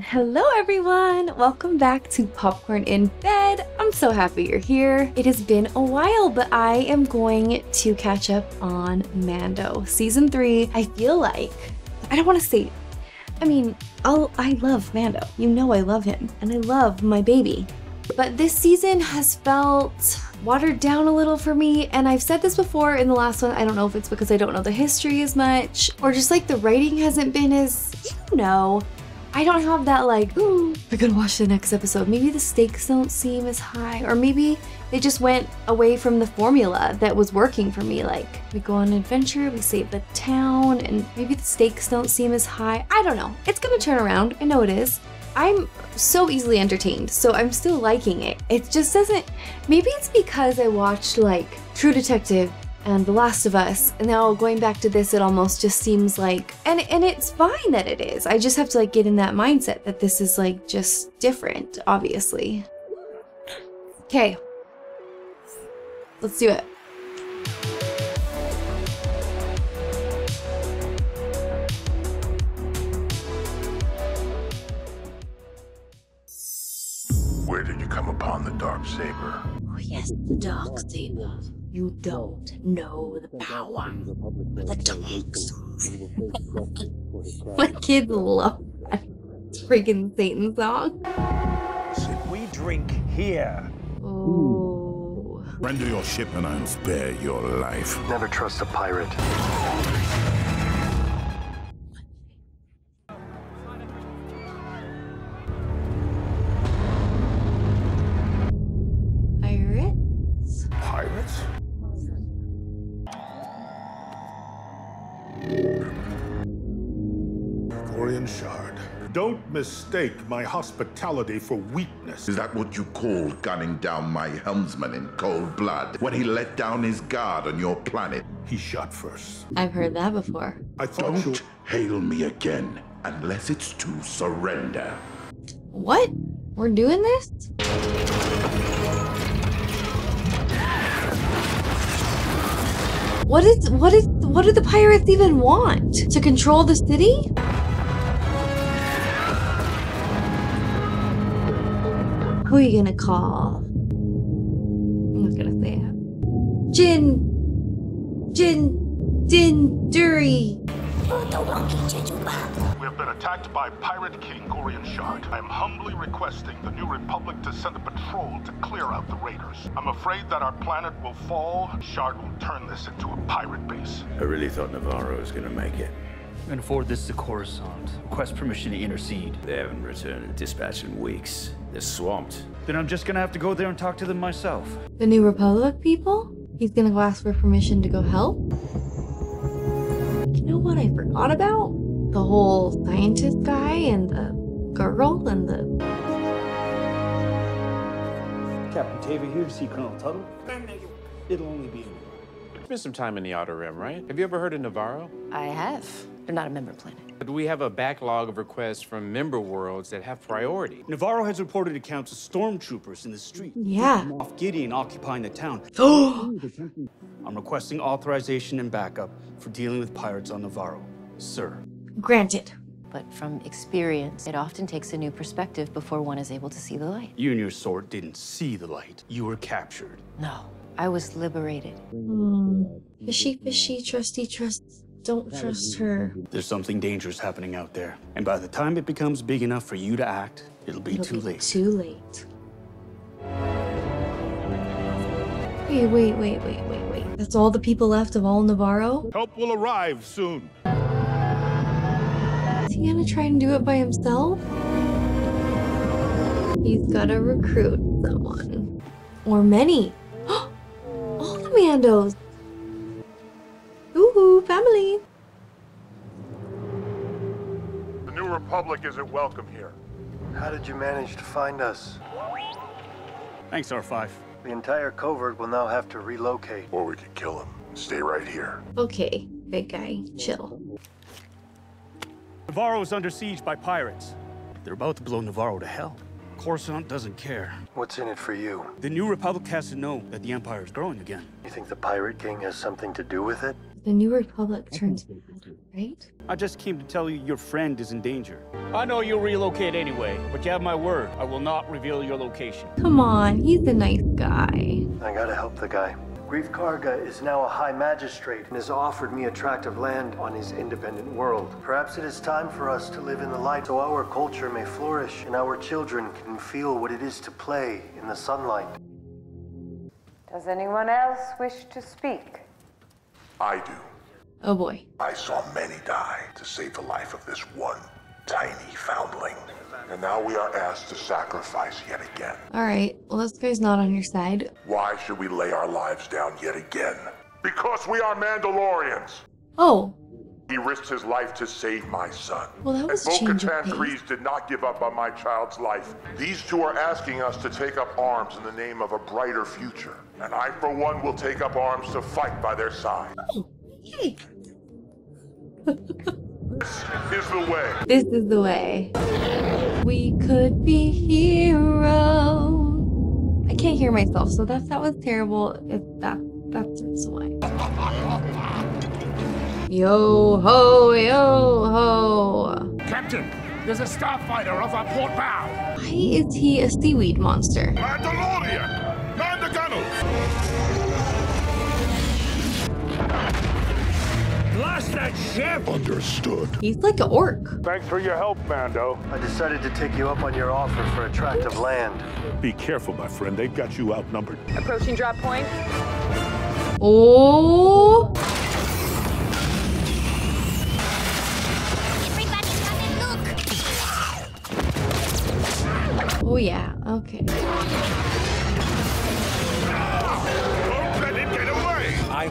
Hello everyone! Welcome back to Popcorn in Bed. I'm so happy you're here. It has been a while, but I am going to catch up on Mando. Season 3, I feel like, I don't want to say, I mean, I'll, I love Mando. You know I love him, and I love my baby. But this season has felt watered down a little for me, and I've said this before in the last one, I don't know if it's because I don't know the history as much, or just like the writing hasn't been as, you know, I don't have that like, ooh, we're gonna watch the next episode. Maybe the stakes don't seem as high, or maybe they just went away from the formula that was working for me. Like, we go on an adventure, we save the town, and maybe the stakes don't seem as high. I don't know. It's gonna turn around. I know it is. I'm so easily entertained, so I'm still liking it. It just doesn't, maybe it's because I watched like True Detective and The Last of Us. And now going back to this, it almost just seems like, and and it's fine that it is. I just have to like get in that mindset that this is like just different, obviously. Okay, let's do it. Where did you come upon the dark saber? Oh, yes, the dark saber. You don't know the power of the dogs. My kids love that freaking Satan song. We drink here. Oh. Render your ship and I'll spare your life. Never trust a pirate. Mistake my hospitality for weakness. Is that what you call gunning down my helmsman in cold blood when he let down his guard on your planet? He shot first. I've heard that before. I thought. Don't hail me again unless it's to surrender. What? We're doing this? What is what is what do the pirates even want? To control the city? Who are you gonna call? I'm not gonna say it. Jin Jin Din Duri. We have been attacked by Pirate King Gorian Shard. I am humbly requesting the New Republic to send a patrol to clear out the raiders. I'm afraid that our planet will fall. Shard will turn this into a pirate base. I really thought Nevarro was gonna make it. I'm gonna forward this to Coruscant. Request permission to intercede. They haven't returned a dispatch in weeks. They're swamped. Then I'm just gonna have to go there and talk to them myself. The New Republic people? He's gonna go ask for permission to go help? You know what I forgot about? The whole scientist guy and the girl and the. Captain Teva here to see Colonel Tuttle. It'll only be a minute. Spent some time in the Outer Rim, right? Have you ever heard of Nevarro? I have. They're not a member planet. But we have a backlog of requests from member worlds that have priority. Nevarro has reported accounts of stormtroopers in the street. Yeah. Off Gideon occupying the town. I'm requesting authorization and backup for dealing with pirates on Nevarro. Sir. Granted. But from experience, it often takes a new perspective before one is able to see the light. You and your sort didn't see the light. You were captured. No, I was liberated. Hmm. Fishy, fishy, trusty, trust. Don't trust her. There's something dangerous happening out there. And by the time it becomes big enough for you to act, it'll be It'll too be late. Too late. Wait, wait, wait, wait, wait, wait. That's all the people left of all Nevarro? Help will arrive soon. Is he gonna try and do it by himself? He's gotta recruit someone. Or many. all the Mandos. Ooh, family. The New Republic isn't welcome here. How did you manage to find us? Thanks, R5. The entire covert will now have to relocate. Or we could kill him. Stay right here. Okay, big guy, chill. Nevarro is under siege by pirates. They're about to blow Nevarro to hell. Coruscant doesn't care. What's in it for you? The New Republic has to know that the Empire is growing again. You think the Pirate King has something to do with it? The New Republic turns bad, right? I just came to tell you your friend is in danger. I know you'll relocate anyway, but you have my word. I will not reveal your location. Come on, he's a nice guy. I gotta help the guy. Greef Karga is now a high magistrate and has offered me a tract of land on his independent world. Perhaps it is time for us to live in the light so our culture may flourish and our children can feel what it is to play in the sunlight. Does anyone else wish to speak? I do. Oh boy. I saw many die to save the life of this one tiny foundling. And now we are asked to sacrifice yet again. Alright, well, this guy's not on your side. Why should we lay our lives down yet again? Because we are Mandalorians. Oh, He risked his life to save my son. Well, that was a and change of Bo-Katan. Kryze did not give up on my child's life. These two are asking us to take up arms in the name of a brighter future. And I, for one, will take up arms to fight by their side. Oh, this Is the way. This is the way. We could be heroes. I can't hear myself, so that that was terrible. If that that's the way. Yo ho, yo ho. Captain, there's a starfighter off our port bow. Why is he a seaweed monster? Mandalorian! Mandagano! Blast that ship! Understood. He's like an orc. Thanks for your help, Mando. I decided to take you up on your offer for a tract of land. Be careful, my friend. They've got you outnumbered. Approaching drop point. Oh. Oh yeah. Okay.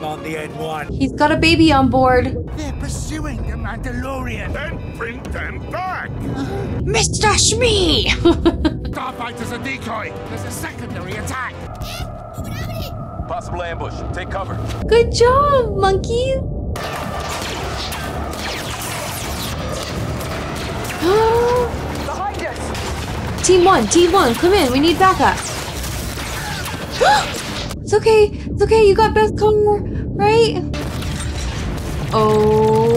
Away! On the N1. He's got a baby on board. They're pursuing the Mandalorian. Then bring them back! Mr. Shmee! Starfighter's a decoy! There's a secondary attack! Possible ambush. Take cover. Good job, monkey. Behind us! team one, team one, come in. We need backup. it's okay. It's okay. You got best cover, right? Oh.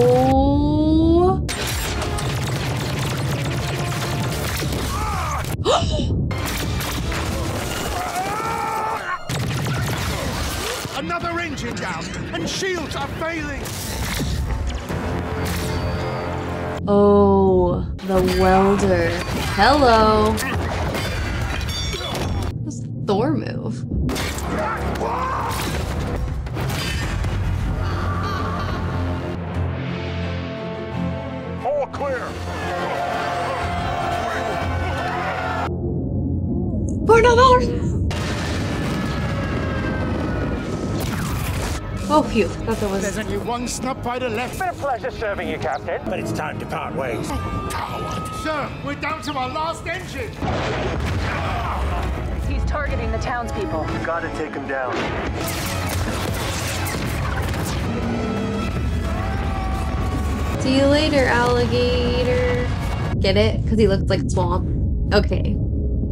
Another engine down, and shields are failing. Oh, the welder. Hello. What's Thor move? For another. Oh, phew. Thought that was. There's only one snub fighter left. Been a pleasure serving you, Captain. But it's time to part ways. Sir, we're down to our last engine. He's targeting the townspeople. Gotta take him down. See you later, alligator. Get it? Because he looks like a swamp. Okay.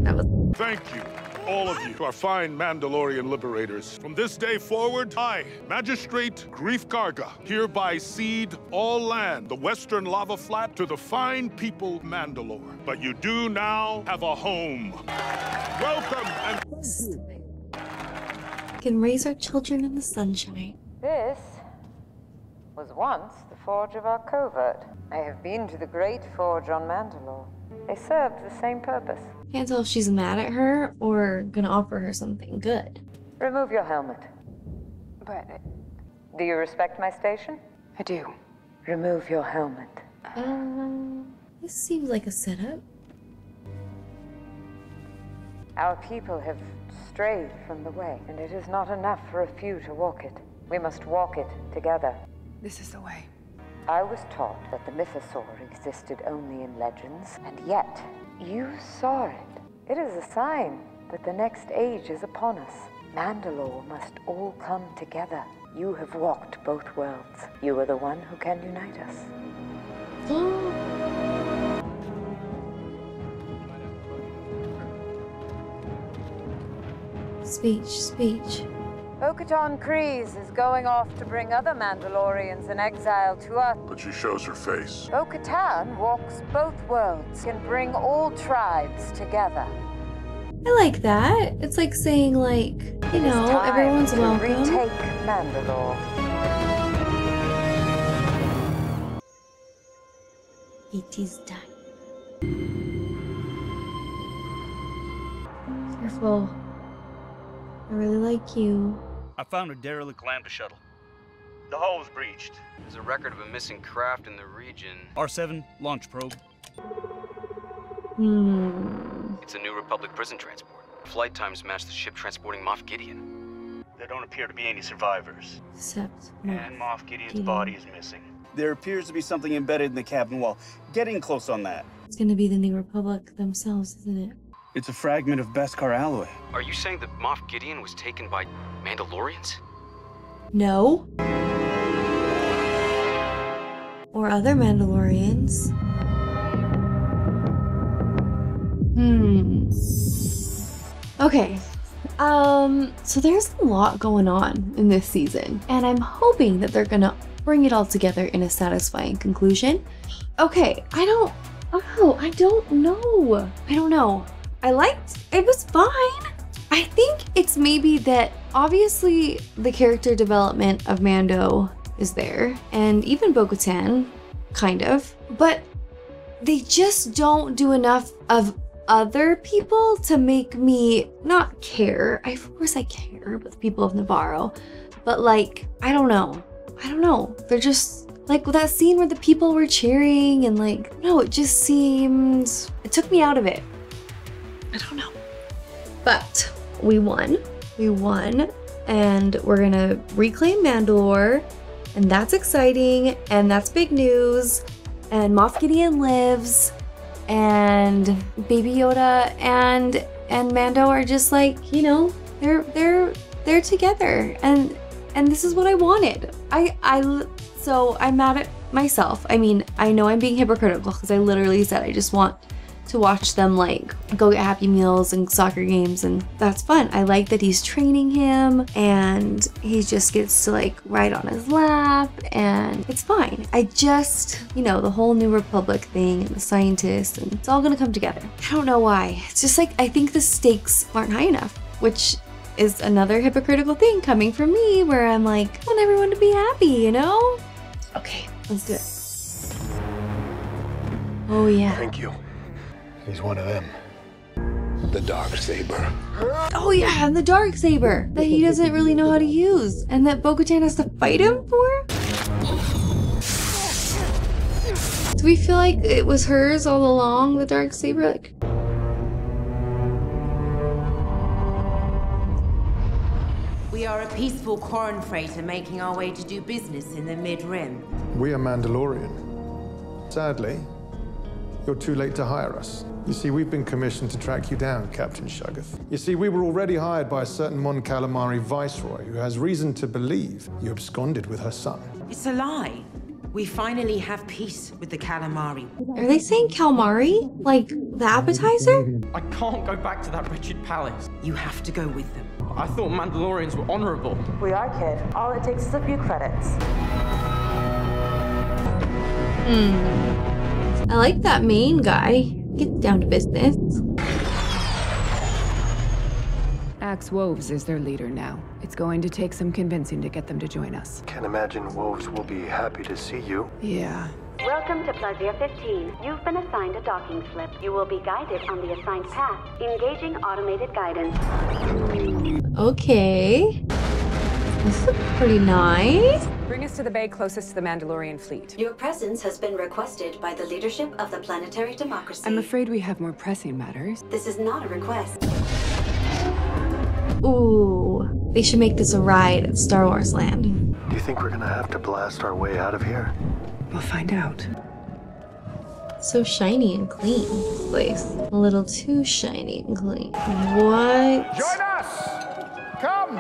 That was. Thank you, all of you, to our fine Mandalorian liberators. From this day forward, I, Magistrate Greef Karga, hereby cede all land, the western lava flat, to the fine people of Mandalore. But you do now have a home. Welcome and Can raise our children in the sunshine. This was once the forge of our covert. I have been to the great forge on Mandalore. They served the same purpose. Can't tell if she's mad at her or gonna offer her something good. Remove your helmet. But do you respect my station? I do. Remove your helmet. Um, this seems like a setup. Our people have strayed from the way, and it is not enough for a few to walk it. We must walk it together. This is the way. I was taught that the mythosaur existed only in legends, and yet you saw it. It is a sign that the next age is upon us. Mandalore must all come together. You have walked both worlds. You are the one who can unite us. Speech, speech. Bo-Katan Kryze is going off to bring other Mandalorians in exile to us. But she shows her face. Bo-Katan walks both worlds and bring all tribes together. I like that. It's like saying like, you know, everyone's to welcome. retake Mandalore. It is time. Careful. I really like you. I found a derelict lambda shuttle. The hull was breached. There's a record of a missing craft in the region. R7 launch probe. Hmm. It's a New Republic prison transport. Flight times match the ship transporting Moff Gideon. There don't appear to be any survivors. Except And Moff Gideon's Gideon. body is missing. There appears to be something embedded in the cabin wall. Getting close on that. It's gonna be the New Republic themselves, isn't it? It's a fragment of Beskar alloy. Are you saying that Moff Gideon was taken by Mandalorians? No. Or other Mandalorians. Hmm. Okay. Um, so there's a lot going on in this season, and I'm hoping that they're gonna bring it all together in a satisfying conclusion. Okay, I don't oh, I don't know. I don't know. I liked it was fine. I think it's maybe that obviously the character development of Mando is there, and even Bo Katan, kind of, but they just don't do enough of other people to make me not care. I, of course, I care about the people of Nevarro, but like, I don't know. I don't know. They're just like that scene where the people were cheering and like, no, it just seemed, it took me out of it. I don't know. But we won. We won. And we're gonna reclaim Mandalore. And that's exciting. And that's big news. And Moff Gideon lives. And Baby Yoda and and Mando are just like, you know, they're they're they're together. And and this is what I wanted. I I so I'm mad at myself. I mean, I know I'm being hypocritical because I literally said I just want to watch them like go get happy meals and soccer games and that's fun. I like that he's training him and he just gets to like ride on his lap and it's fine. I just, you know, the whole New Republic thing and the scientists and it's all gonna come together. I don't know why. It's just like I think the stakes aren't high enough, which is another hypocritical thing coming from me where I'm like, I want everyone to be happy, you know? Okay, let's do it. Oh yeah. Thank you. He's one of them. The Dark Saber. Oh yeah, and the dark saber that he doesn't really know how to use, and that Bo-Katan has to fight him for. Do we feel like it was hers all along, the dark saber? Like, We are a peaceful corn freighter making our way to do business in the Mid-Rim. We are Mandalorian. Sadly, you're too late to hire us. You see, we've been commissioned to track you down, Captain Shuggoth. You see, we were already hired by a certain Mon Calamari viceroy who has reason to believe you absconded with her son. It's a lie. We finally have peace with the calamari. are they saying calamari? Like the appetizer? I can't go back to that wretched palace. You have to go with them. I thought Mandalorians were honorable. We are, kid. All it takes is a few credits. Hmm. I like that main guy. Get down to business. Axe Woves is their leader now. It's going to take some convincing to get them to join us. Can't imagine Woves will be happy to see you. Yeah. Welcome to Plazir 15. You've been assigned a docking slip. You will be guided on the assigned path, engaging automated guidance. Okay. This looks pretty nice. Bring us to the bay closest to the Mandalorian fleet. Your presence has been requested by the leadership of the planetary democracy. I'm afraid we have more pressing matters. This is not a request. Ooh, they should make this a ride at Star Wars Land. Do you think we're gonna have to blast our way out of here? We'll find out. So shiny and clean, this place. A little too shiny and clean. What? Join us! Come!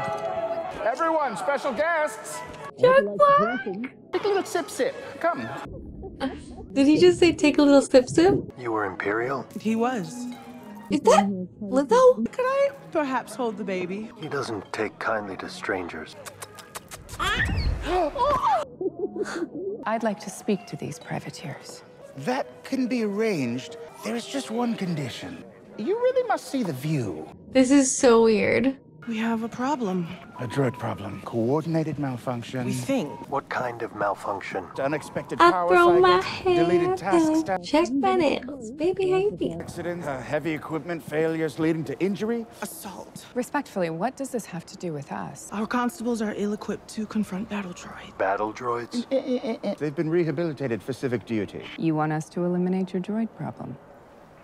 Everyone, special guests! Jack Black! Take a little sip sip. Come. Did he just say take a little sip sip? You were Imperial? He was. Is that Lizzo? Could I perhaps hold the baby? He doesn't take kindly to strangers. I'd like to speak to these privateers. That can be arranged. There is just one condition. You really must see the view. This is so weird. We have a problem. A droid problem. Coordinated malfunction. We think. What kind of malfunction? Unexpected I power throw my cycles, deleted hair tasks, down, check my nails, baby happy. accidents, uh, heavy equipment failures leading to injury. Assault. Respectfully, what does this have to do with us? Our constables are ill-equipped to confront battle droids. Battle droids? Eh, eh, eh, They've been rehabilitated for civic duty. You want us to eliminate your droid problem?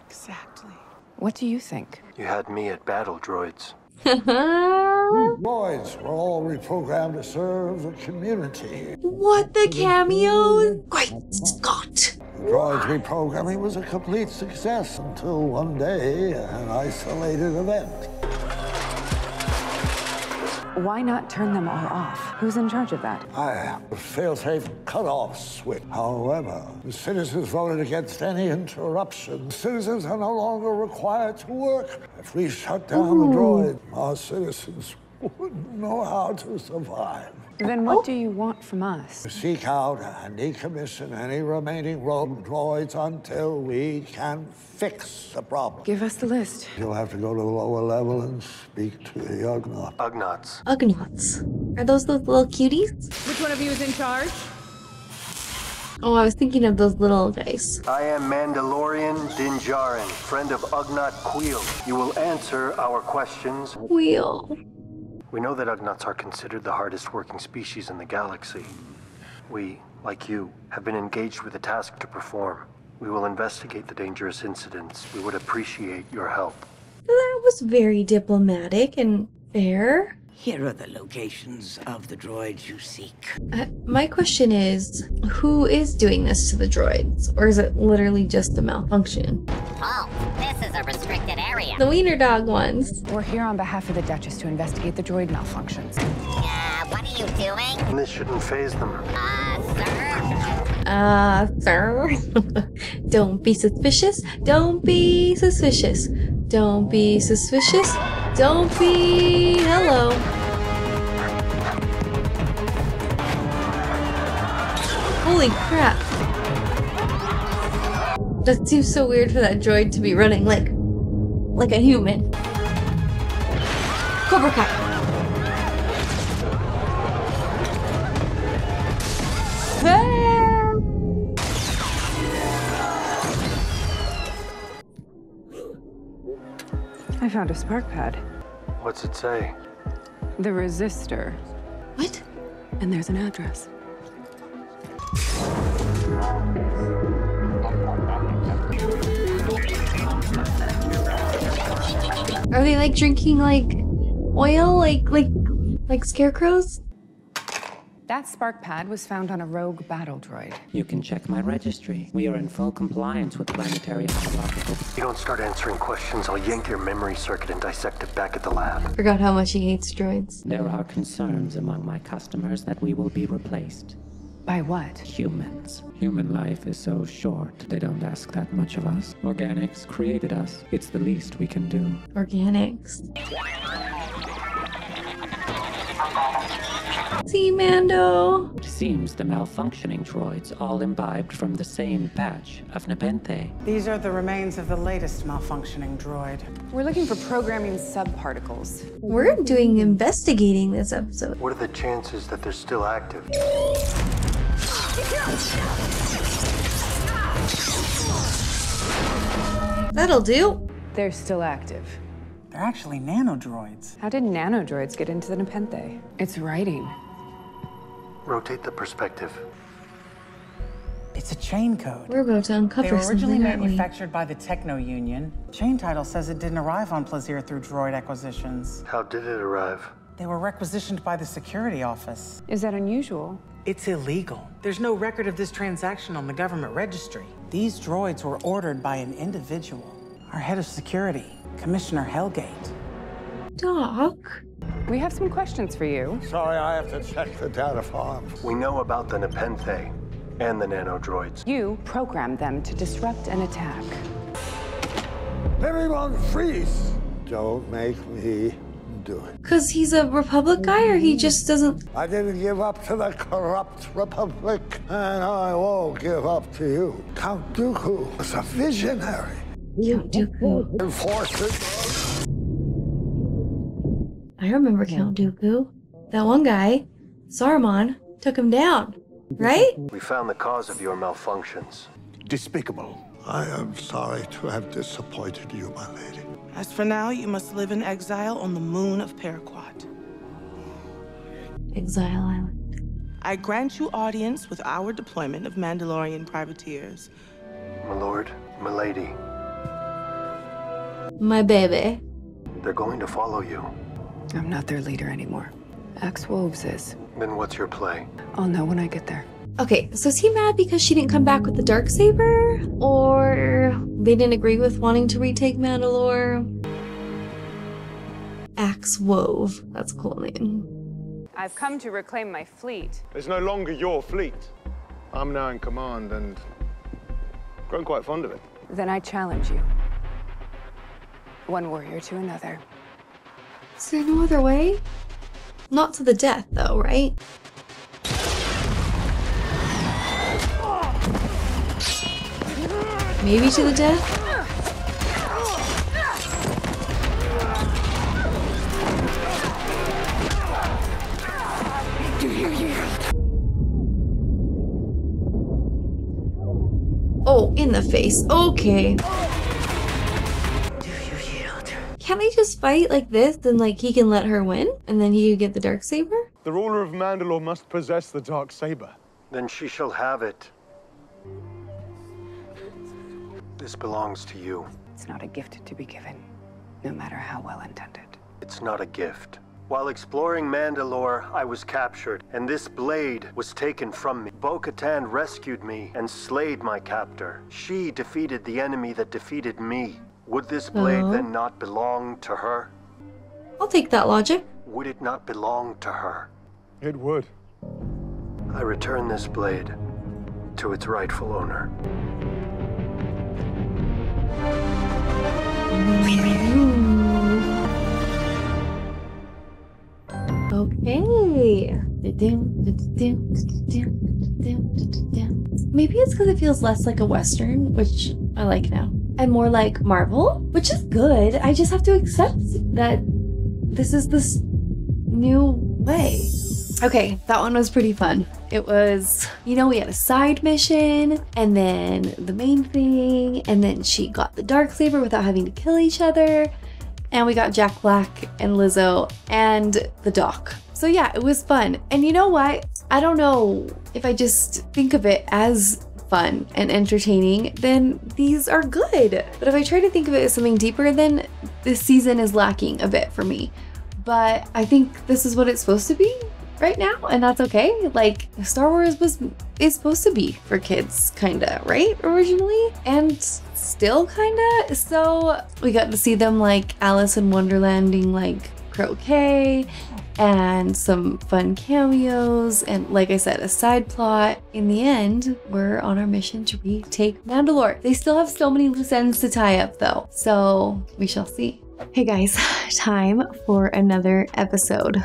Exactly. What do you think? You had me at battle droids. Droids were all reprogrammed to serve the community. what the cameos? Great Scott! The Droids reprogramming was a complete success until one day, an isolated event. Why not turn them all off? Who's in charge of that? I have a fail-safe cutoff switch. However, the citizens voted against any interruption. Citizens are no longer required to work. If we shut down the droid, our citizens wouldn't know how to survive. Then what oh. do you want from us? Seek out and decommission any remaining rogue droids until we can fix the problem. Give us the list. You'll have to go to the lower level and speak to the Ugnaught. Ugnaughts. Ugnaughts. Are those those little cuties? Which one of you is in charge? Oh, I was thinking of those little guys. I am Mandalorian Din Djarin, friend of Ugnaught Kuiil. You will answer our questions. Wheel. We know that Ugnaughts are considered the hardest working species in the galaxy. We, like you, have been engaged with a task to perform. We will investigate the dangerous incidents. We would appreciate your help. That was very diplomatic and fair. Here are the locations of the droids you seek. Uh, my question is who is doing this to the droids? Or is it literally just a malfunction? Oh, this is a restricted area. The wiener dog ones. We're here on behalf of the Duchess to investigate the droid malfunctions. Uh, what are you doing? This shouldn't phase them. Uh, sir? Uh, sir. Don't be suspicious. Don't be suspicious. Don't be suspicious. Don't be. Hello. Holy crap. That seems so weird for that droid to be running like. like a human. Cobra Kai. Found a spark pad. What's it say? The resistor. What? And there's an address. Are they like drinking like oil? Like like like scarecrows? That spark pad was found on a rogue battle droid. You can check my registry. We are in full compliance with planetary biological. You don't start answering questions, I'll yank your memory circuit and dissect it back at the lab. Forgot how much he hates droids. There are concerns among my customers that we will be replaced. By what? Humans. Human life is so short, they don't ask that much of us. Organics created us. It's the least we can do. Organics. See, Mando. It seems the malfunctioning droids all imbibed from the same batch of Nepenthe. These are the remains of the latest malfunctioning droid. We're looking for programming subparticles. We're doing investigating this episode. What are the chances that they're still active? That'll do. They're still active. They're actually nanodroids. How did nanodroids get into the Nepenthe? It's writing. Rotate the perspective. It's a chain code. We're about to uncover They were originally something, aren't we? manufactured by the Techno Union. Chain title says it didn't arrive on Plazir through droid acquisitions. How did it arrive? They were requisitioned by the security office. Is that unusual? It's illegal. There's no record of this transaction on the government registry. These droids were ordered by an individual. Our head of security, Commissioner Helgait. Doc. We have some questions for you. Sorry, I have to check the data farm. We know about the Nepenthe and the nanodroids. You programmed them to disrupt an attack. Everyone freeze! Don't make me do it. Cause he's a Republic guy, or he just doesn't. I didn't give up to the corrupt Republic, and I won't give up to you. Count Dooku was a visionary. Count Dooku. Enforces. I remember Count Dooku. That one guy, Saruman, took him down, right? We found the cause of your malfunctions. Despicable. I am sorry to have disappointed you, my lady. As for now, you must live in exile on the moon of Paraquat. Exile Island. I grant you audience with our deployment of Mandalorian privateers. My lord, my lady, My baby. they're going to follow you. I'm not their leader anymore. Axe Woves is. Then what's your play? I'll know when I get there. Okay, so is he mad because she didn't come back with the dark saber, or they didn't agree with wanting to retake Mandalore? Axe Wove. That's a cool name. I've come to reclaim my fleet. It's no longer your fleet. I'm now in command and grown quite fond of it. Then I challenge you. One warrior to another. Is there no other way? Not to the death, though, right? Maybe to the death? Oh, in the face. Okay. Can't they just fight like this and like he can let her win and then he can get the dark saber? The ruler of Mandalore must possess the dark saber. Then she shall have it. This belongs to you. It's not a gift to be given, no matter how well intended. It's not a gift. While exploring Mandalore, I was captured, and this blade was taken from me. Bo Katan rescued me and slayed my captor. She defeated the enemy that defeated me. Would this blade Uh-huh. then not belong to her? I'll take that logic. Would it not belong to her? It would. I return this blade to its rightful owner. Okay. Maybe it's because it feels less like a Western, which I like now, and more like Marvel, which is good. I just have to accept that this is this new way. Okay, that one was pretty fun. It was, you know, we had a side mission and then the main thing, and then she got the dark saber without having to kill each other. And we got Jack Black and Lizzo and the doc. So yeah, it was fun. And you know what? I don't know if I just think of it as fun and entertaining, then these are good. But if I try to think of it as something deeper, then this season is lacking a bit for me. But I think this is what it's supposed to be right now, and that's okay. Like Star Wars was is supposed to be for kids, kinda, right? Originally, and still kinda. So we got to see them like Alice in Wonderlanding like croquet and some fun cameos and like I said a side plot in the end we're on our mission to retake Mandalore they still have so many loose ends to tie up though so we shall see hey guys time for another episode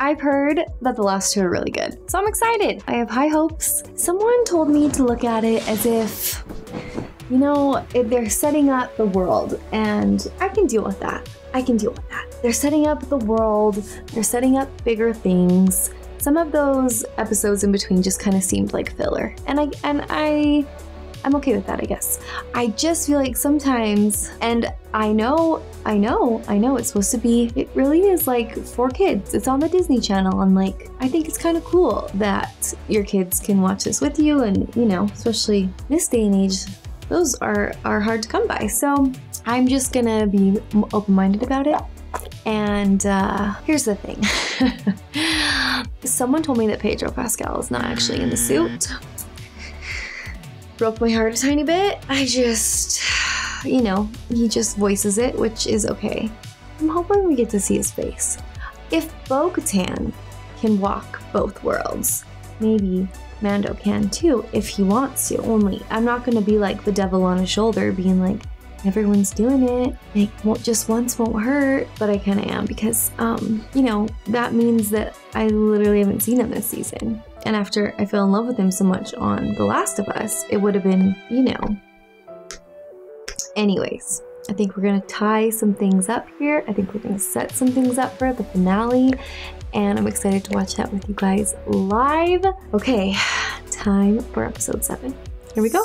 I've heard that the last two are really good, so I'm excited. I have high hopes. Someone told me to look at it as if, you know, they're setting up the world, and I can deal with that. I can deal with that. They're setting up the world, they're setting up bigger things. Some of those episodes in between just kind of seemed like filler, and I and I I'm okay with that, I guess. I just feel like sometimes, and I know, I know, I know it's supposed to be, it really is like for kids. It's on the Disney Channel, and like, I think it's kind of cool that your kids can watch this with you, and you know, especially this day and age, those are, are hard to come by. So I'm just gonna be open minded about it. And uh, here's the thing someone told me that Pedro Pascal is not actually in the suit broke my heart a tiny bit. I just, you know, he just voices it, which is okay. I'm hoping we get to see his face. If Bo Katan can walk both worlds, maybe Mando can too, if he wants to. Only, I'm not gonna be like the devil on his shoulder, being like, everyone's doing it. Like, won't just once won't hurt, but I kind of am because, um, you know, that means that I literally haven't seen him this season. And after I fell in love with him so much on The Last of Us, it would have been, you know. Anyways, I think we're gonna tie some things up here. I think we're gonna set some things up for the finale. And I'm excited to watch that with you guys live. Okay, time for episode seven. Here we go.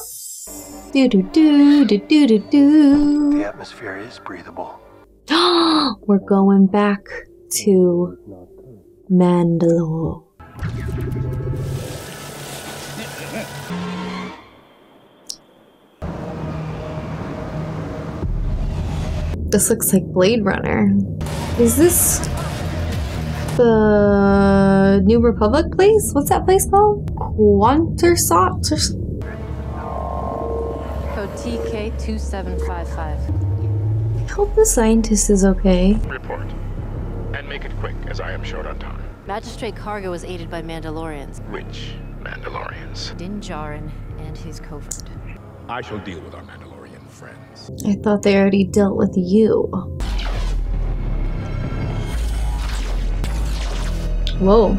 Do do do do do do do. The atmosphere is breathable. We're going back to Mandalore. This looks like Blade Runner. Is this the New Republic place? What's that place called? Quantersot? or s- Code TK2755. I hope the scientist is okay. Report. And make it quick, as I am short on time. Magistrate Karga was aided by Mandalorians. Which Mandalorians? Din Djarin and his covert. I shall deal with our Mandalorian friends. I thought they already dealt with you. Whoa.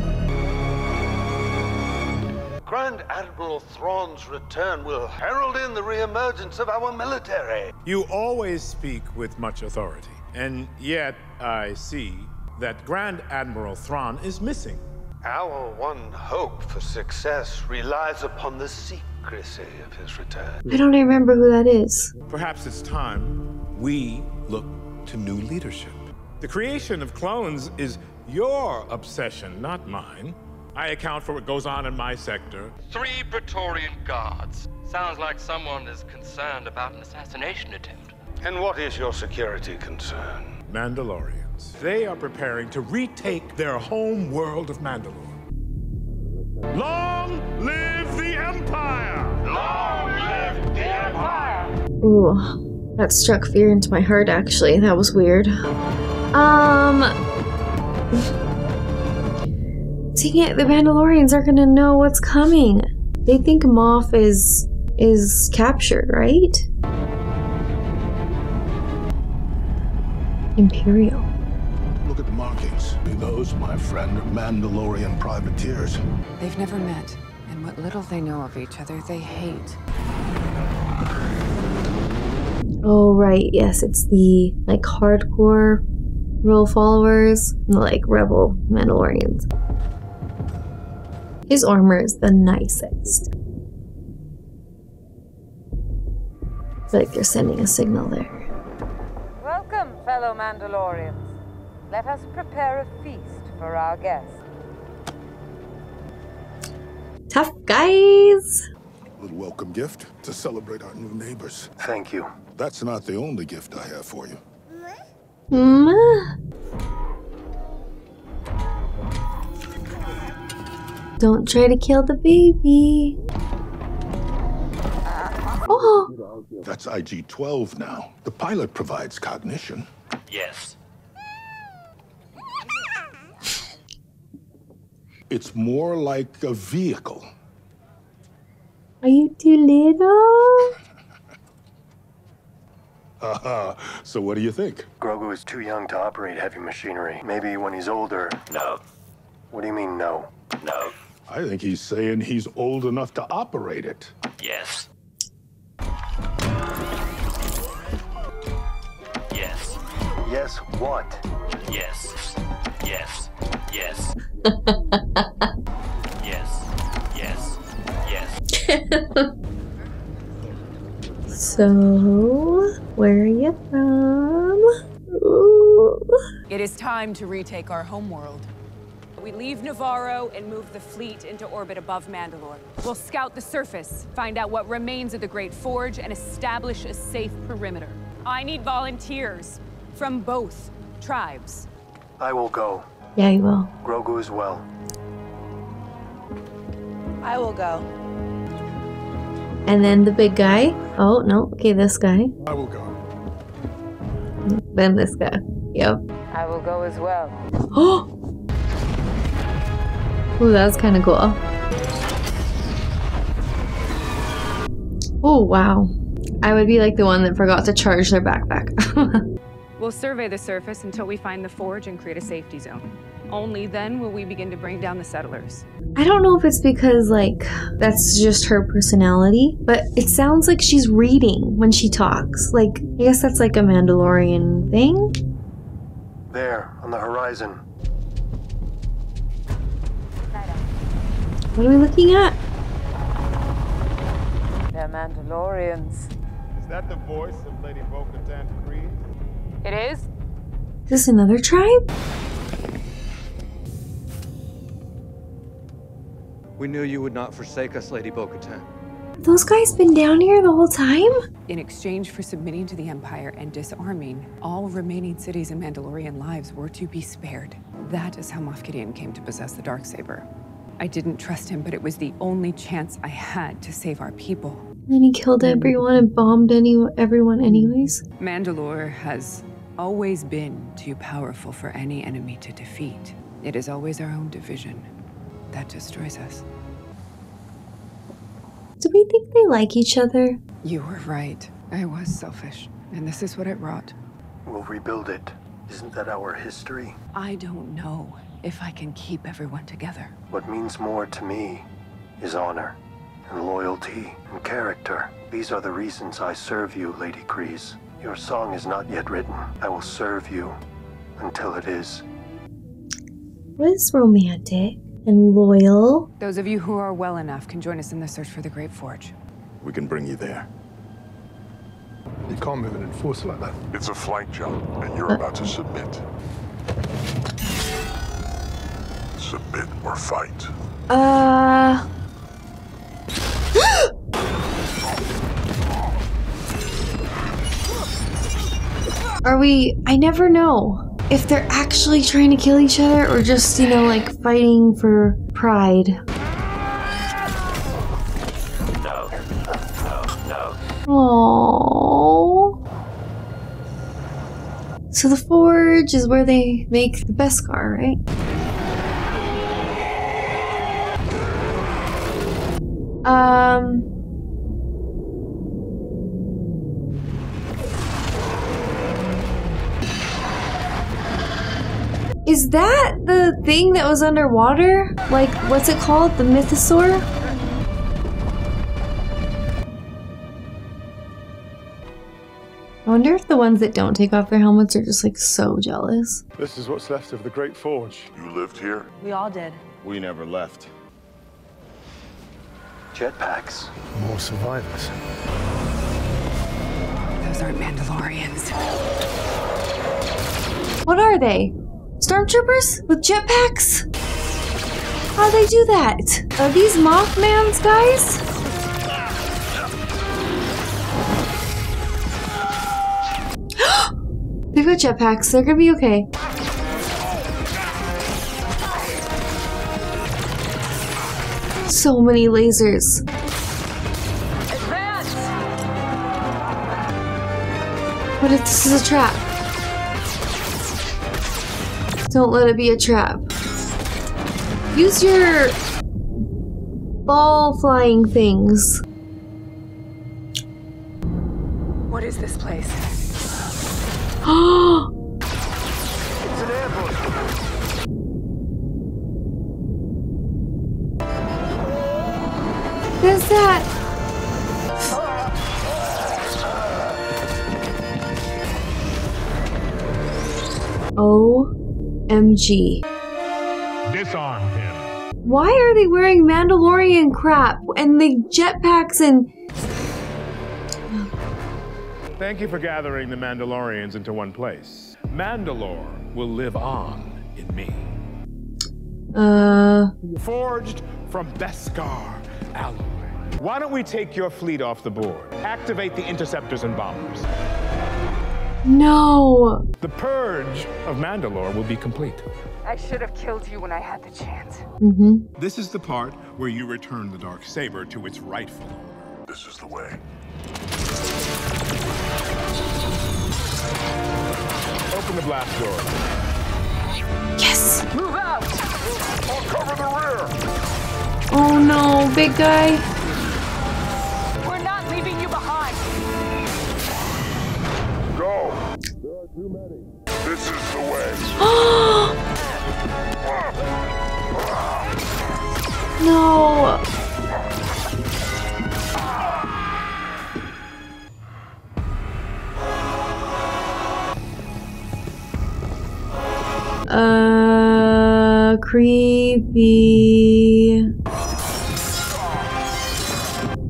Admiral Thrawn's return will herald in the reemergence of our military. You always speak with much authority, and yet I see that Grand Admiral Thrawn is missing. Our one hope for success relies upon the secrecy of his return. I don't remember who that is. Perhaps it's time we look to new leadership. The creation of clones is your obsession, not mine. I account for what goes on in my sector. Three Praetorian guards. Sounds like someone is concerned about an assassination attempt. And what is your security concern? Mandalorians. They are preparing to retake their home world of Mandalore. Long live the Empire! Long live the Empire! Ooh, that struck fear into my heart actually. That was weird. Um Dang it, the Mandalorians are gonna know what's coming. They think Moff is is captured, right? Imperial. Look at the markings. Those, my friend, are Mandalorian privateers. They've never met, and what little they know of each other, they hate. Oh right, yes, it's the like hardcore rule followers, and the, like rebel Mandalorians. His armor is the nicest. Feel like they're sending a signal there. Welcome, fellow Mandalorians. Let us prepare a feast for our guest. Tough guys. A Little welcome gift to celebrate our new neighbors. Thank you. That's not the only gift I have for you. Mm. Don't try to kill the baby. Oh, That's IG 12 now. The pilot provides cognition. Yes. It's more like a vehicle. are you too little? Haha. so what do you think? Grogu is too young to operate heavy machinery. Maybe when he's older. No. What do you mean, no? No. I think he's saying he's old enough to operate it. Yes. Yes. Yes, what? Yes. Yes. Yes. yes. Yes. Yes. So, where are you from? Ooh. It is time to retake our homeworld. We leave Nevarro and move the fleet into orbit above Mandalore. We'll scout the surface, find out what remains of the Great Forge, and establish a safe perimeter. I need volunteers from both tribes. I will go. Yeah, you will. Grogu as well. I will go. And then the big guy. Oh, no. Okay, this guy. I will go. Then this guy. Yep. I will go as well. Oh! Ooh, that was kind of cool. Oh, wow. I would be like the one that forgot to charge their backpack. We'll survey the surface until we find the forge and create a safety zone. Only then will we begin to bring down the settlers. I don't know if it's because, like, that's just her personality, but it sounds like she's reading when she talks. Like, I guess that's like a Mandalorian thing. There, on the horizon. What are we looking at? They're Mandalorians. Is that the voice of Lady Bo-Katan It is? Is this another tribe? We knew you would not forsake us, Lady Bo-Katan. Those guys been down here the whole time? In exchange for submitting to the Empire and disarming, all remaining cities and Mandalorian lives were to be spared. That is how Moff Gideon came to possess the Darksaber. I didn't trust him, but it was the only chance I had to save our people. Then he killed everyone and bombed any everyone anyways. Mandalore has always been too powerful for any enemy to defeat. It is always our own division that destroys us. Do we think they like each other? You were right. I was selfish, and this is what it wrought. We'll rebuild it. Isn't that our history? I don't know if I can keep everyone together. What means more to me is honor and loyalty and character. These are the reasons I serve you, Lady Kryze. Your song is not yet written. I will serve you until it is. What is romantic and loyal? Those of you who are well enough can join us in the search for the Great Forge. We can bring you there. You can't move an enforcer like that. It's a flank jump, and you're about to submit. Submit or fight. Uh. Are we. I never know if they're actually trying to kill each other or just, you know, like fighting for pride. Aww. So the forge is where they make the beskar, right? Um. Is that the thing that was underwater? Like, what's it called? The mythosaur? I wonder if the ones that don't take off their helmets are just like so jealous. This is what's left of the Great Forge. You lived here? We all did. We never left. Jetpacks. More survivors. Those aren't Mandalorians. What are they? Stormtroopers with jetpacks? How'd they do that? Are these Mothman's guys? They've got jetpacks. They're gonna be okay. So many lasers. Advance! What if this is a trap? Don't let it be a trap. Use your ball flying things. What is this place? It's Who's that? OMG. Disarm him. Why are they wearing Mandalorian crap and the jetpacks and. Thank you for gathering the Mandalorians into one place. Mandalore will live on in me. Uh. Forged from Beskar alloy. Why don't we take your fleet off the board? Activate the interceptors and bombers. No! The purge of Mandalore will be complete. I should have killed you when I had the chance. Mm-hmm. This is the part where you return the dark saber to its rightful owner. This is the way. Open the blast door. Yes! Move out! I'll cover the rear. Oh no, big guy. This is the way. no. Uh, creepy.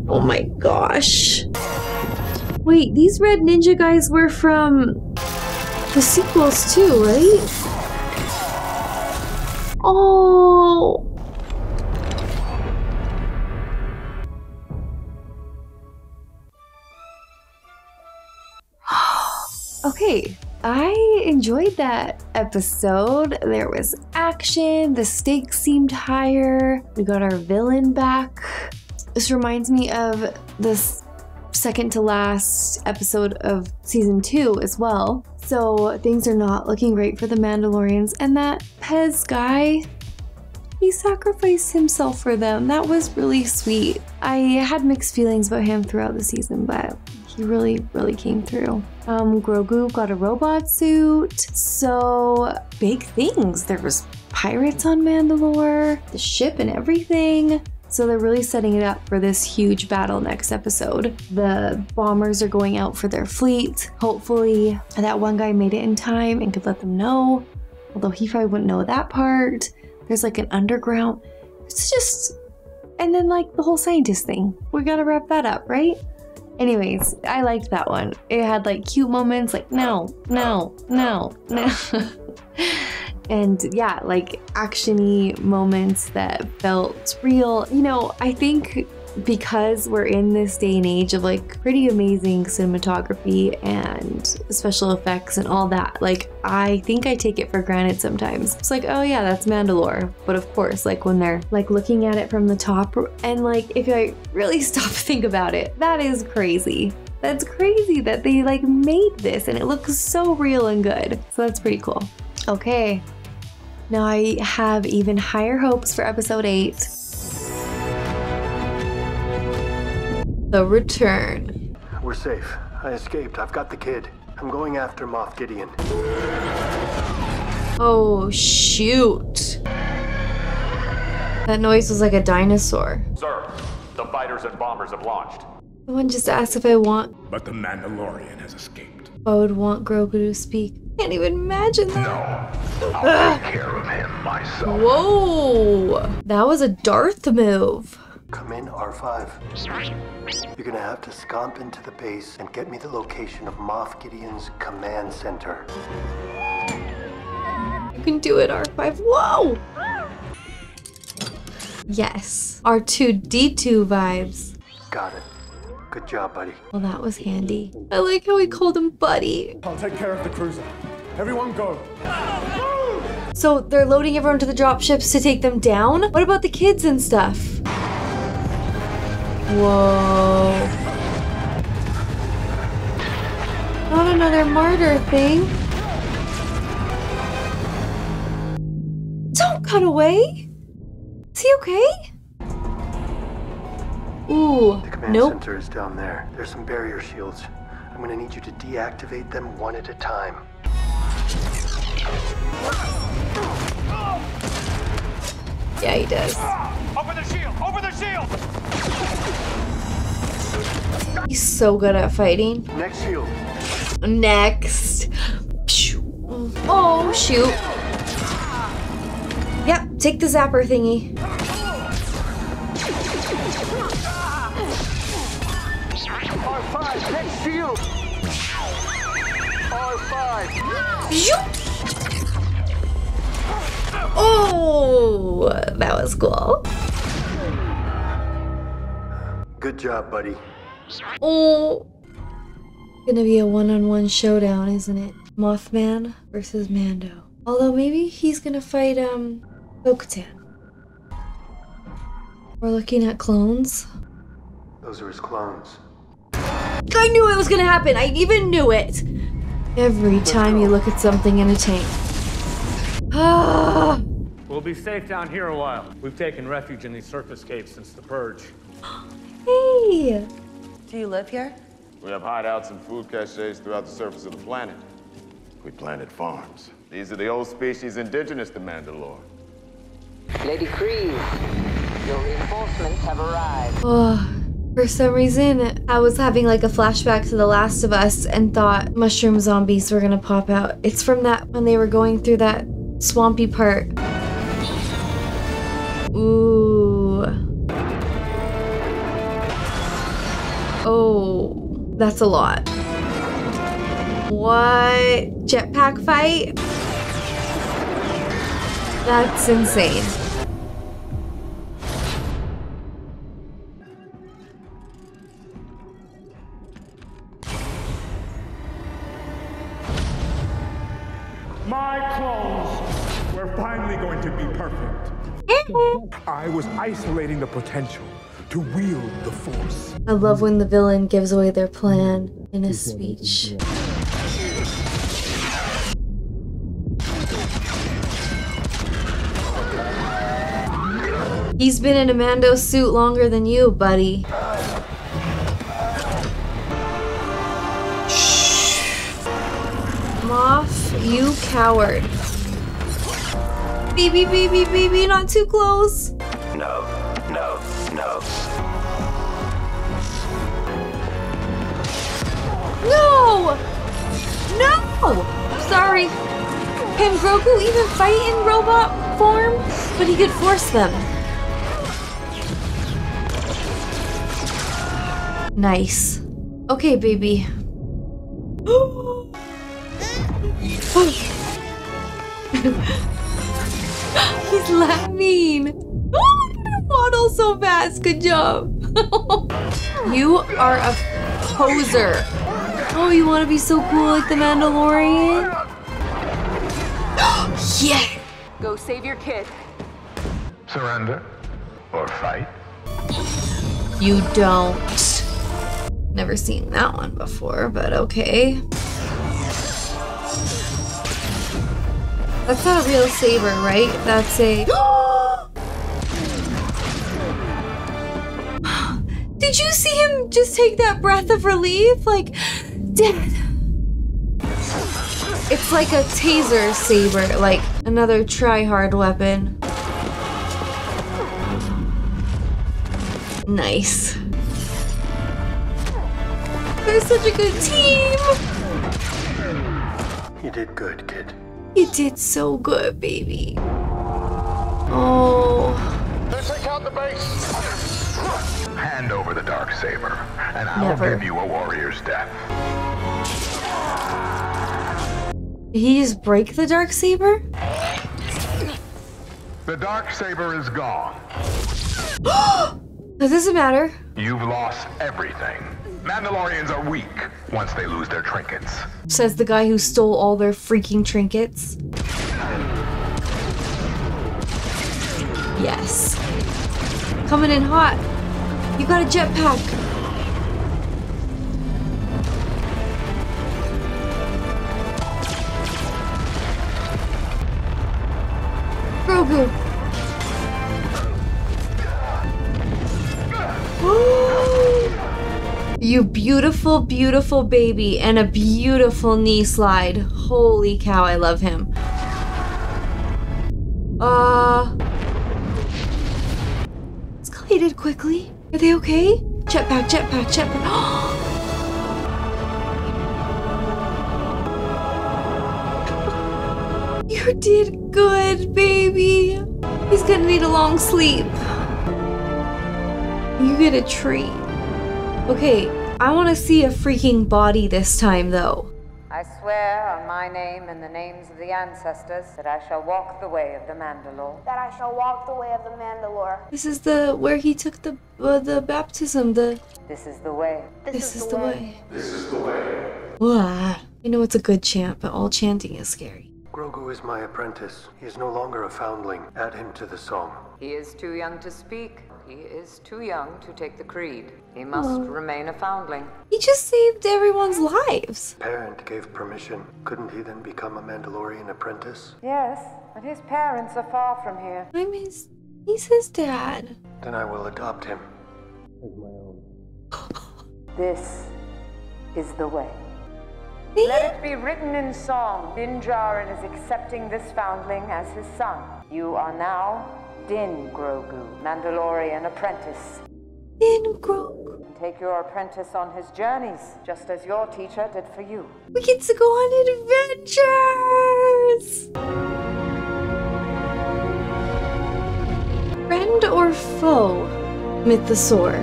Oh my gosh. Wait, these red ninja guys were from the sequels too, right? Oh. okay, I enjoyed that episode. There was action, the stakes seemed higher, we got our villain back. This reminds me of this second to last episode of season two as well. So things are not looking great for the Mandalorians, and that Paz guy. He sacrificed himself for them. That was really sweet. I had mixed feelings about him throughout the season, but he really, really came through. Um, Grogu got a robot suit. So big things. There was pirates on Mandalore, the ship and everything. So they're really setting it up for this huge battle next episode. The bombers are going out for their fleet. Hopefully that one guy made it in time and could let them know. Although he probably wouldn't know that part. There's like an underground. It's just and then like the whole scientist thing. We gotta wrap that up, right? Anyways, I liked that one. It had like cute moments like no, no, no, no. and yeah, like actiony moments that felt real. You know, I think because we're in this day and age of like pretty amazing cinematography and special effects and all that, like I think I take it for granted sometimes. It's like, oh yeah, that's Mandalore. But of course, like when they're like looking at it from the top and like if I really stop to think about it, that is crazy. That's crazy that they like made this and it looks so real and good. So that's pretty cool. Okay. Now I have even higher hopes for episode 8. The Return. We're safe. I escaped. I've got the kid. I'm going after Moff Gideon. Oh, shoot. That noise was like a dinosaur. Sir, the fighters and bombers have launched. Someone just asked if I want. But the Mandalorian has escaped. I would want Grogu to speak. I Can't even imagine that. No, I'll take care of him myself. Whoa, that was a Darth move. Come in, R5. You're gonna have to scomp into the base and get me the location of Moff Gideon's command center. You can do it, R5. Whoa! Yes. R2D2 vibes. Got it. Good job, buddy. Well, that was handy. I like how he called him buddy. I'll take care of the cruiser. Everyone go. So they're loading everyone to the dropships to take them down? What about the kids and stuff? Whoa. Not another martyr thing. Don't cut away. Is he okay? Ooh, The command nope. center is down there. There's some barrier shields. I'm gonna need you to deactivate them one at a time. Yeah, he does. Open the shield! Open the shield! He's so good at fighting. Next shield. Next. Oh, shoot. Yep, take the zapper thingy. R5, shield. R5. Oh, that was cool. Good job, buddy. Oh. Gonna be a one-on-one showdown, isn't it? Mothman versus Mando. Although maybe he's gonna fight um Bo-Katan. We're looking at clones. Those are his clones. I knew it was gonna happen. I even knew it. Every time you look at something in a tank. Ah. We'll be safe down here a while. We've taken refuge in these surface caves since the purge. Hey. Do you live here? We have hideouts and food caches throughout the surface of the planet. We planted farms. These are the old species indigenous to Mandalore. Lady Kryze, your reinforcements have arrived. For some reason, I was having like a flashback to The Last of Us and thought mushroom zombies were gonna pop out. It's from that when they were going through that swampy part. Ooh. Oh, that's a lot. What? Jetpack fight? That's insane. I was isolating the potential to wield the Force. I love when the villain gives away their plan in a speech. He's been in a Mando suit longer than you, buddy. Moff, you coward. Baby, baby, baby, not too close. No, no, no. No! No! Sorry. Can Grogu even fight in robot form? But he could force them. Nice. Okay, baby. He's laughing. Oh, look at him waddle so fast. Good job. you are a poser. Oh, you want to be so cool like the Mandalorian? yeah. Go save your kid. Surrender or fight? You don't. Never seen that one before, but okay. That's not a real saber, right? That's a. Did you see him just take that breath of relief? Like, damn. It's like a taser saber, like another try-hard weapon. Nice. They're such a good team. You did good, kid. You did so good, baby. Oh. Let's take out the base. Hand over the dark saber, and I'll Never. give you a warrior's death. Did he just break the dark saber? The dark saber is gone. That doesn't matter. You've lost everything. Mandalorians are weak once they lose their trinkets. Says the guy who stole all their freaking trinkets. Yes. Coming in hot. You got a jetpack. Grogu. You beautiful, beautiful baby and a beautiful knee slide. Holy cow, I love him. Uh. Escalated quickly. Are they okay? Jetpack, jetpack, jetpack. you did good, baby. He's gonna need a long sleep. You get a treat. Okay, I want to see a freaking body this time, though. I swear on my name and the names of the ancestors that I shall walk the way of the Mandalore. That I shall walk the way of the Mandalore. This is the where he took the uh, the baptism. The This is the way. this, is, the way. This is the way. Wah. I know it's a good chant, but all chanting is scary. Grogu is my apprentice. He is no longer a foundling. Add him to the song. He is too young to speak. He is too young to take the creed. He must Oh. remain a foundling. He just saved everyone's lives. Parent gave permission. Couldn't he then become a Mandalorian apprentice? Yes, but his parents are far from here. I'm his. He's his dad. Then I will adopt him as my own. This is the way. Let it be written in song. Din Djarin is accepting this foundling as his son. You are now Din Grogu, Mandalorian apprentice. Din Grogu. Take your apprentice on his journeys, just as your teacher did for you. We get to go on adventures! Friend or foe? Mythosaur.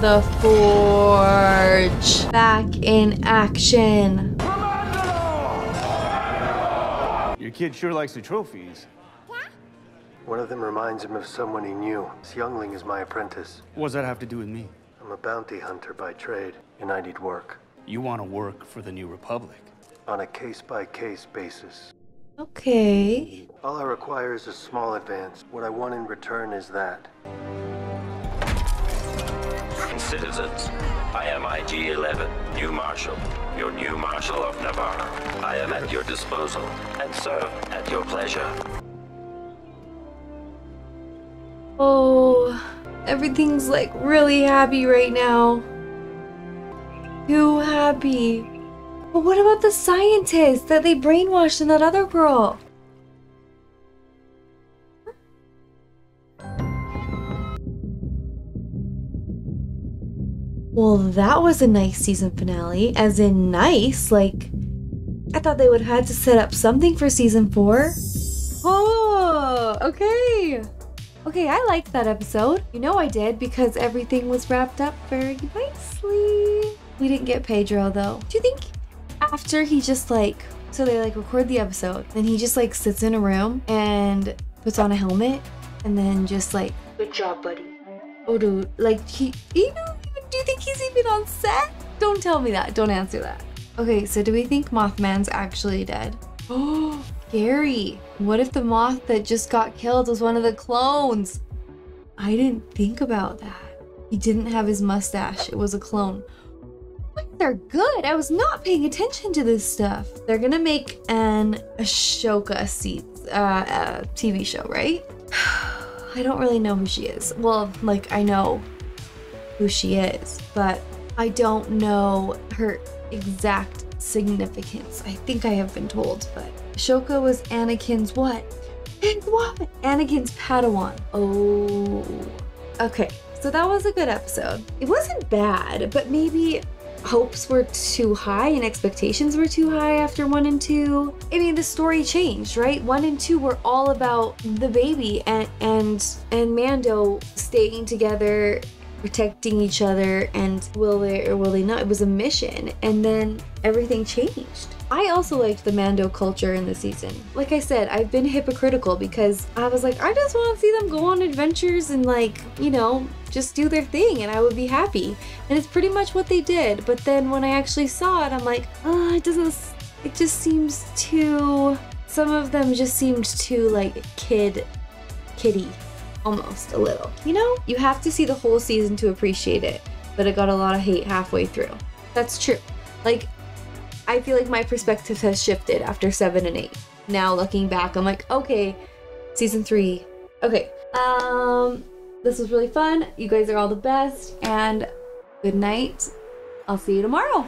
The Forge. Back in action. Your kid sure likes the trophies. One of them reminds him of someone he knew. This youngling is my apprentice. What does that have to do with me? I'm a bounty hunter by trade, and I need work. You want to work for the New Republic? On a case-by-case basis. Okay. All I require is a small advance. What I want in return is that. Citizens, I am IG-11, new Marshal, your new Marshal of Nevarro. I am at your disposal, and serve at your pleasure. Oh, everything's like really happy right now. Too happy. But what about the scientist that they brainwashed and that other girl? Well, that was a nice season finale. As in, nice. Like, I thought they would have had to set up something for season four. Oh, okay. Okay, I liked that episode. You know I did because everything was wrapped up very nicely. We didn't get Pedro though. Do you think after he just like, so they like record the episode, then he just like sits in a room and puts on a helmet and then just like, good job, buddy. Oh, dude, like he, even, do you think he's even on set? Don't tell me that. Don't answer that. Okay, so do we think Mothman's actually dead? Oh, Gary. What if the moth that just got killed was one of the clones? I didn't think about that. He didn't have his mustache. It was a clone. They're good. I was not paying attention to this stuff. They're gonna make an Ahsoka seat, uh, uh, TV show, right? I don't really know who she is. Well, like I know who she is, but I don't know her exact significance. I think I have been told, but Ahsoka was Anakin's what? And what? Anakin's Padawan. Oh. Okay, so that was a good episode. It wasn't bad, but maybe hopes were too high and expectations were too high after one and two. I mean, the story changed, right? One and two were all about the baby and and and Mando staying together protecting each other and will they or will they not? It was a mission and then everything changed. I also liked the Mando culture in the season. Like I said, I've been hypocritical because I was like, I just want to see them go on adventures and like, you know, just do their thing and I would be happy. And it's pretty much what they did. But then when I actually saw it, I'm like, oh, it doesn't, it just seems too, some of them just seemed too like kid, kitty almost a little. You know, you have to see the whole season to appreciate it, but it got a lot of hate halfway through. That's true. Like, I feel like my perspective has shifted after seven and eight. Now looking back, I'm like, okay, season three. Okay, um, this was really fun. You guys are all the best, and good night. I'll see you tomorrow.